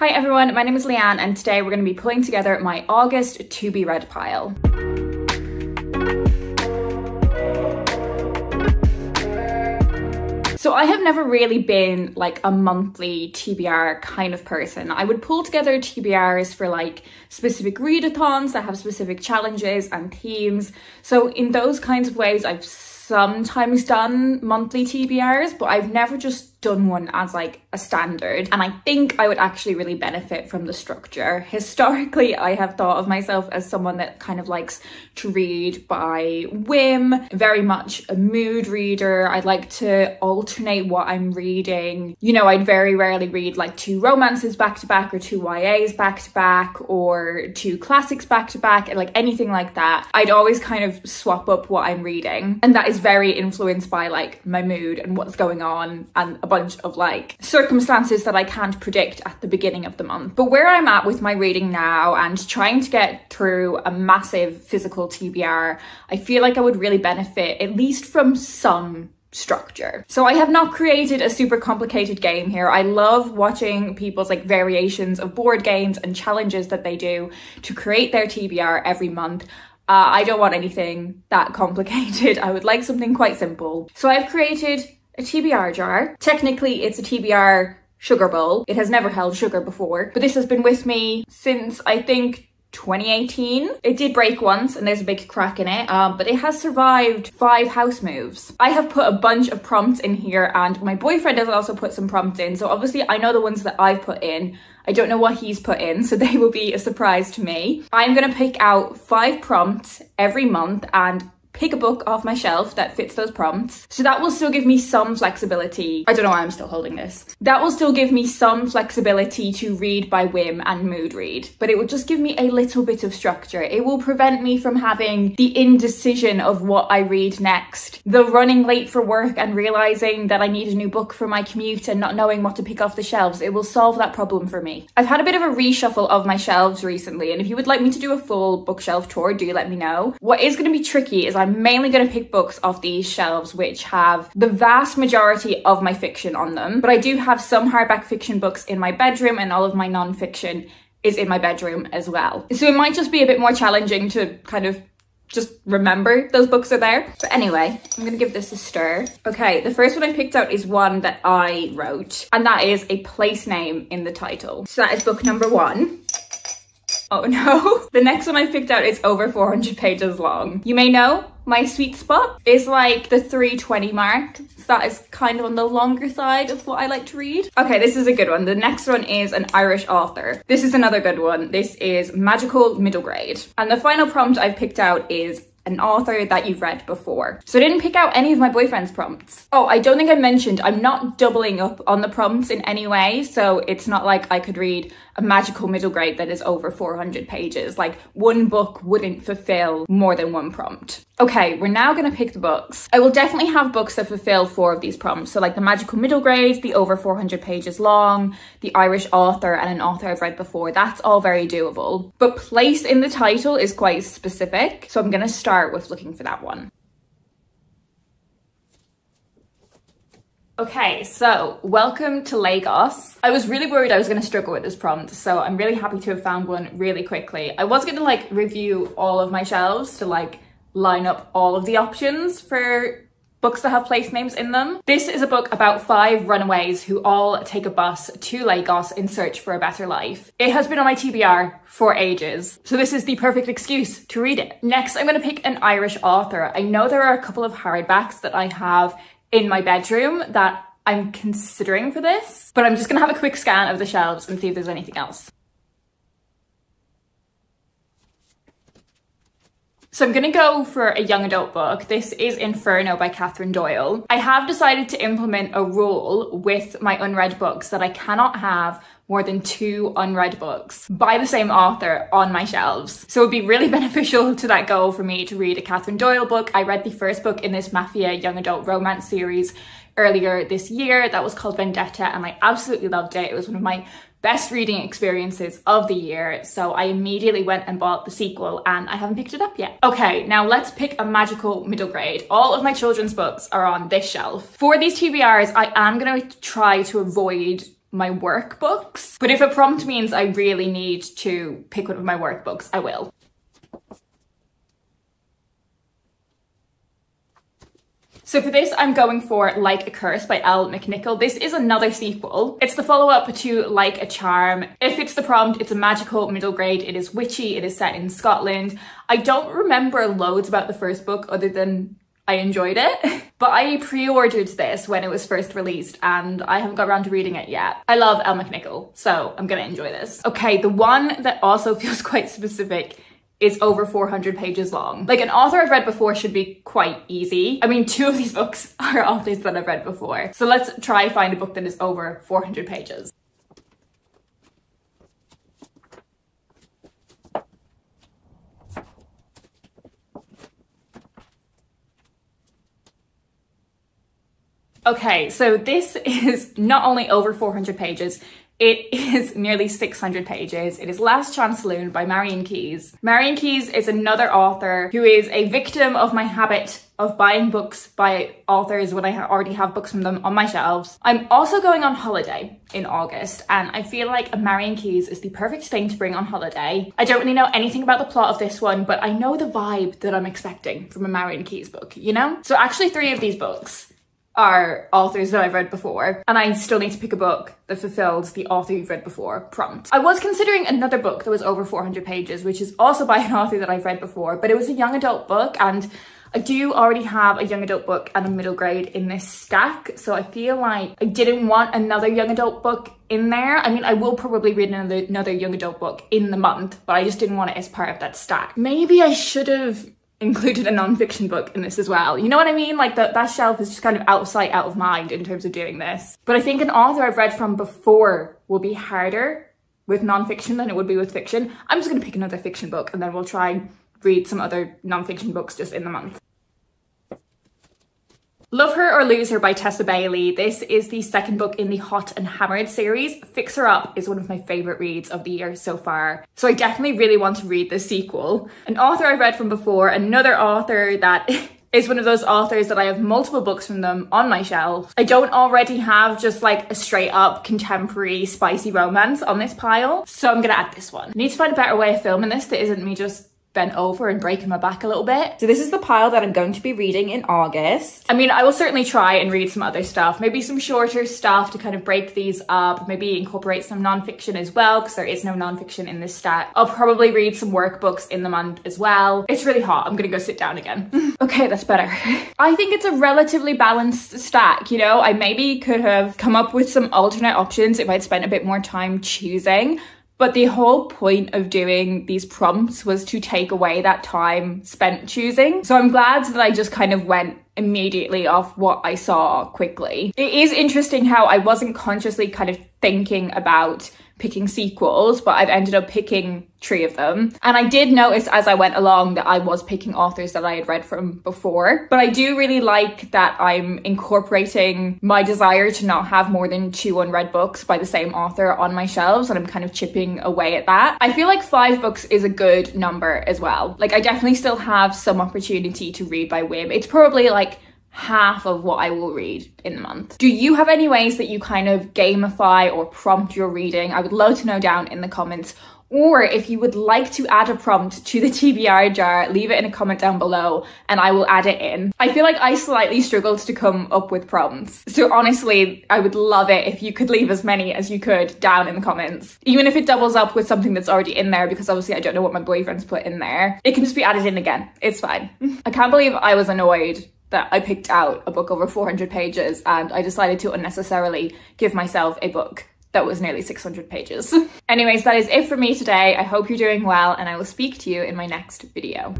Hi everyone, my name is Leanne and today we're going to be pulling together my August to be read pile. So I have never really been like a monthly TBR kind of person. I would pull together TBRs for like specific readathons that have specific challenges and themes. So in those kinds of ways, I've sometimes done monthly TBRs, but I've never just done one as like a standard and I think I would actually really benefit from the structure. Historically I have thought of myself as someone that kind of likes to read by whim, very much a mood reader. I'd like to alternate what I'm reading. You know I'd very rarely read like two romances back to back or two YAs back to back or two classics back to back and like anything like that. I'd always kind of swap up what I'm reading and that is very influenced by like my mood and what's going on and bunch of like circumstances that I can't predict at the beginning of the month. But where I'm at with my reading now and trying to get through a massive physical TBR, I feel like I would really benefit at least from some structure. So I have not created a super complicated game here. I love watching people's like variations of board games and challenges that they do to create their TBR every month. Uh, I don't want anything that complicated. I would like something quite simple. So I've created a TBR jar. Technically, it's a TBR sugar bowl. It has never held sugar before, but this has been with me since I think 2018. It did break once and there's a big crack in it, um, but it has survived five house moves. I have put a bunch of prompts in here and my boyfriend has also put some prompts in. So obviously I know the ones that I've put in. I don't know what he's put in, so they will be a surprise to me. I'm gonna pick out five prompts every month and pick a book off my shelf that fits those prompts. So that will still give me some flexibility. I don't know why I'm still holding this. That will still give me some flexibility to read by whim and mood read, but it will just give me a little bit of structure. It will prevent me from having the indecision of what I read next, the running late for work and realizing that I need a new book for my commute and not knowing what to pick off the shelves. It will solve that problem for me. I've had a bit of a reshuffle of my shelves recently, and if you would like me to do a full bookshelf tour, do let me know. What is going to be tricky is I'm mainly going to pick books off these shelves which have the vast majority of my fiction on them, but I do have some hardback fiction books in my bedroom and all of my non-fiction is in my bedroom as well. So it might just be a bit more challenging to kind of just remember those books are there. But anyway, I'm gonna give this a stir. Okay, the first one I picked out is one that I wrote, and that is a place name in the title. So that is book number one. Oh no. The next one I picked out is over 400 pages long. You may know my sweet spot is like the 320 mark. So that is kind of on the longer side of what I like to read. Okay, this is a good one. The next one is an Irish author. This is another good one. This is Magical Middle Grade. And the final prompt I've picked out is an author that you've read before. So I didn't pick out any of my boyfriend's prompts. Oh, I don't think I mentioned I'm not doubling up on the prompts in any way. So it's not like I could read a magical middle grade that is over 400 pages. Like one book wouldn't fulfill more than one prompt. Okay, we're now gonna pick the books. I will definitely have books that fulfill four of these prompts. So like the magical middle grade, the over 400 pages long, the Irish author and an author I've read before. That's all very doable. But place in the title is quite specific. So I'm gonna start with looking for that one. Okay, so welcome to Lagos. I was really worried I was gonna struggle with this prompt, so I'm really happy to have found one really quickly. I was gonna like review all of my shelves to like line up all of the options for books that have place names in them. This is a book about five runaways who all take a bus to Lagos in search for a better life. It has been on my TBR for ages, so this is the perfect excuse to read it. Next, I'm gonna pick an Irish author. I know there are a couple of hardbacks that I have in my bedroom that I'm considering for this, but I'm just gonna have a quick scan of the shelves and see if there's anything else. So I'm gonna go for a young adult book. This is Inferno by Catherine Doyle. I have decided to implement a rule with my unread books that I cannot have more than two unread books by the same author on my shelves. So it'd be really beneficial to that goal for me to read a Catherine Doyle book. I read the first book in this Mafia young adult romance series earlier this year that was called Vendetta and I absolutely loved it. It was one of my best reading experiences of the year. So I immediately went and bought the sequel and I haven't picked it up yet. Okay, now let's pick a magical middle grade. All of my children's books are on this shelf. For these TBRs, I am gonna try to avoid my workbooks. But if a prompt means I really need to pick one of my workbooks, I will. So for this, I'm going for Like a Curse by Elle McNicoll. This is another sequel. It's the follow-up to Like a Charm. If it's the prompt, it's a magical middle grade. It is witchy. It is set in Scotland. I don't remember loads about the first book other than I enjoyed it. But I pre-ordered this when it was first released and I haven't got around to reading it yet. I love Elle McNicoll, so I'm gonna enjoy this. Okay, the one that also feels quite specific is over 400 pages long. Like an author I've read before should be quite easy. I mean, two of these books are authors that I've read before. So let's try find a book that is over 400 pages. Okay, so this is not only over 400 pages, it is nearly 600 pages. It is Last Chance Saloon by Marian Keyes. Marian Keyes is another author who is a victim of my habit of buying books by authors when I already have books from them on my shelves. I'm also going on holiday in August and I feel like a Marian Keyes is the perfect thing to bring on holiday. I don't really know anything about the plot of this one, but I know the vibe that I'm expecting from a Marian Keyes book, you know? So actually three of these books are authors that I've read before, and I still need to pick a book that fulfills the author you've read before prompt. I was considering another book that was over 400 pages, which is also by an author that I've read before, but it was a young adult book, and I do already have a young adult book and a middle grade in this stack, so I feel like I didn't want another young adult book in there. I mean, I will probably read another, another young adult book in the month, but I just didn't want it as part of that stack. Maybe I should have included a non-fiction book in this as well. You know what I mean? Like that that shelf is just kind of out of sight, out of mind in terms of doing this. But I think an author I've read from before will be harder with non-fiction than it would be with fiction. I'm just gonna pick another fiction book and then we'll try and read some other non-fiction books just in the month. Love Her or Lose Her by Tessa Bailey. This is the second book in the Hot and Hammered series. Fix Her Up is one of my favourite reads of the year so far. So I definitely really want to read the sequel. An author I've read from before, another author that is one of those authors that I have multiple books from them on my shelf. I don't already have just like a straight up contemporary spicy romance on this pile, so I'm gonna add this one. I need to find a better way of filming this that isn't me just bent over and breaking my back a little bit. So this is the pile that I'm going to be reading in August. I mean, I will certainly try and read some other stuff, maybe some shorter stuff to kind of break these up, maybe incorporate some nonfiction as well, because there is no nonfiction in this stack. I'll probably read some workbooks in the month as well. It's really hot. I'm gonna go sit down again. okay, that's better. I think it's a relatively balanced stack, you know? I maybe could have come up with some alternate options if I'd spent a bit more time choosing. But the whole point of doing these prompts was to take away that time spent choosing. So I'm glad that I just kind of went immediately off what I saw quickly. It is interesting how I wasn't consciously kind of thinking about picking sequels, but I've ended up picking three of them. And I did notice as I went along that I was picking authors that I had read from before. But I do really like that I'm incorporating my desire to not have more than two unread books by the same author on my shelves and I'm kind of chipping away at that. I feel like five books is a good number as well. Like I definitely still have some opportunity to read by whim. It's probably like half of what I will read in the month. Do you have any ways that you kind of gamify or prompt your reading? I would love to know down in the comments. Or if you would like to add a prompt to the TBR jar, leave it in a comment down below and I will add it in. I feel like I slightly struggled to come up with prompts. So honestly, I would love it if you could leave as many as you could down in the comments. Even if it doubles up with something that's already in there, because obviously I don't know what my boyfriend's put in there. It can just be added in again. It's fine. I can't believe I was annoyed that I picked out a book over 400 pages and I decided to unnecessarily give myself a book that was nearly 600 pages. Anyways, that is it for me today. I hope you're doing well and I will speak to you in my next video.